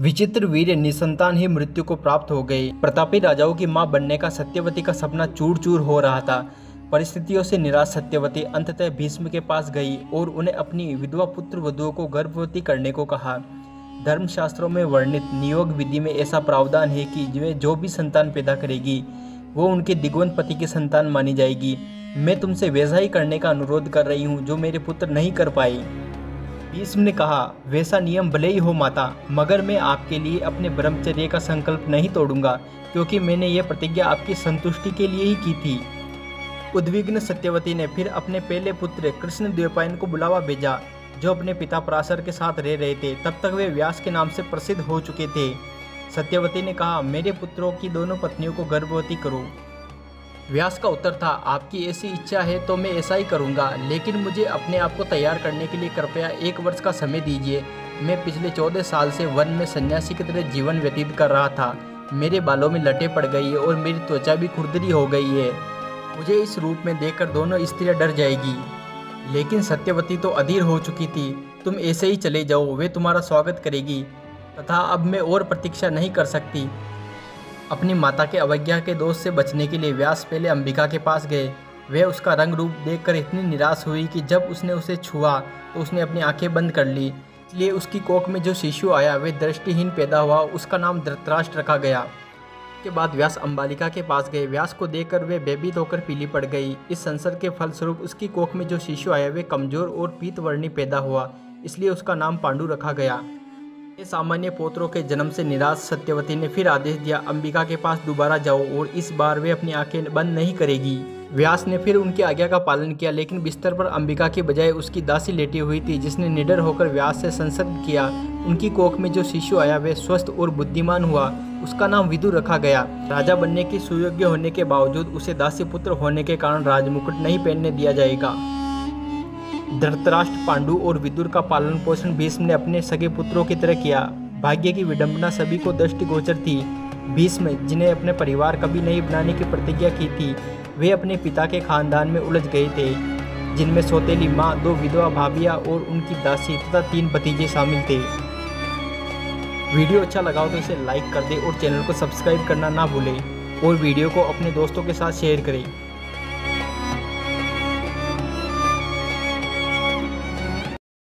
विचित्र वीर निसंतान ही मृत्यु को प्राप्त हो गए प्रतापी राजाओं की माँ बनने का सत्यवती का सपना चूर चूर हो रहा था। परिस्थितियों से निराश सत्यवती अंततः भीष्म के पास गई और उन्हें अपनी विधवा पुत्र वधुओं को गर्भवती करने को कहा। धर्मशास्त्रों में वर्णित नियोग विधि में ऐसा प्रावधान है कि वे जो भी संतान पैदा करेगी, वो उनके दिग्वंत पति की संतान मानी जाएगी। मैं तुमसे वैसा ही करने का अनुरोध कर रही हूँ जो मेरे पुत्र नहीं कर पाई भीष्म ने कहा, वैसा नियम भले ही हो माता, मगर मैं आपके लिए अपने ब्रह्मचर्य का संकल्प नहीं तोड़ूँगा, क्योंकि मैंने यह प्रतिज्ञा आपकी संतुष्टि के लिए ही की थी। उद्विग्न सत्यवती ने फिर अपने पहले पुत्र कृष्ण द्वैपायन को बुलावा भेजा, जो अपने पिता पराशर के साथ रह रहे थे, तब तक वे व्यास के नाम से प्रसिद्ध हो चुके थे। सत्यवती ने कहा, मेरे पुत्रों की दोनों पत्नियों को गर्भवती करो। व्यास का उत्तर था, आपकी ऐसी इच्छा है तो मैं ऐसा ही करूँगा, लेकिन मुझे अपने आप को तैयार करने के लिए कृपया एक वर्ष का समय दीजिए। मैं पिछले चौदह साल से वन में सन्यासी की तरह जीवन व्यतीत कर रहा था। मेरे बालों में लटे पड़ गई है और मेरी त्वचा भी खुरदरी हो गई है। मुझे इस रूप में देखकर दोनों स्त्रियाँ डर जाएगी। लेकिन सत्यवती तो अधीर हो चुकी थी। तुम ऐसे ही चले जाओ, वे तुम्हारा स्वागत करेगी। तथा अब मैं और प्रतीक्षा नहीं कर सकती। अपनी माता के अवज्ञा के दोष से बचने के लिए व्यास पहले अंबिका के पास गए। वह उसका रंग रूप देखकर इतनी निराश हुई कि जब उसने उसे छुआ तो उसने अपनी आँखें बंद कर ली। इसलिए उसकी कोख में जो शिशु आया, वह दृष्टिहीन पैदा हुआ, उसका नाम धृतराष्ट्र रखा गया। के बाद व्यास अंबालिका के पास गए। व्यास को देखकर वे बेबीत होकर पीली पड़ गई। इस संसद के फलस्वरूप उसकी कोख में जो शिशु आया वे कमज़ोर और पीतवर्णी पैदा हुआ। इसलिए उसका नाम पांडु रखा गया। सामान्य पोत्रों के जन्म से निराश सत्यवती ने फिर आदेश दिया, अंबिका के पास दोबारा जाओ और इस बार वे अपनी आँखें बंद नहीं करेगी। व्यास ने फिर उनकी आज्ञा का पालन किया, लेकिन बिस्तर पर अंबिका के बजाय उसकी दासी लेटी हुई थी, जिसने निडर होकर व्यास से संसद किया। उनकी कोख में जो शिशु आया, वह स्वस्थ और बुद्धिमान हुआ। उसका नाम विदुर रखा गया। राजा बनने की सुयोग्य होने के बावजूद उसे दासी पुत्र होने के कारण राजमुकुट नहीं पहनने दिया जाएगा। धृतराष्ट्र, पांडु और विदुर का पालन पोषण भीष्म ने अपने सगे पुत्रों की तरह किया। भाग्य की विडंबना सभी को दृष्टिगोचर थी। भीष्म, जिन्हें अपने परिवार कभी नहीं बनाने की प्रतिज्ञा की थी, वे अपने पिता के खानदान में उलझ गए थे, जिनमें सौतेली माँ, दो विधवा भाभिया और उनकी दासी तथा तीन भतीजे शामिल थे। वीडियो अच्छा लगा तो इसे लाइक कर दे और चैनल को सब्सक्राइब करना ना भूलें और वीडियो को अपने दोस्तों के साथ शेयर करें।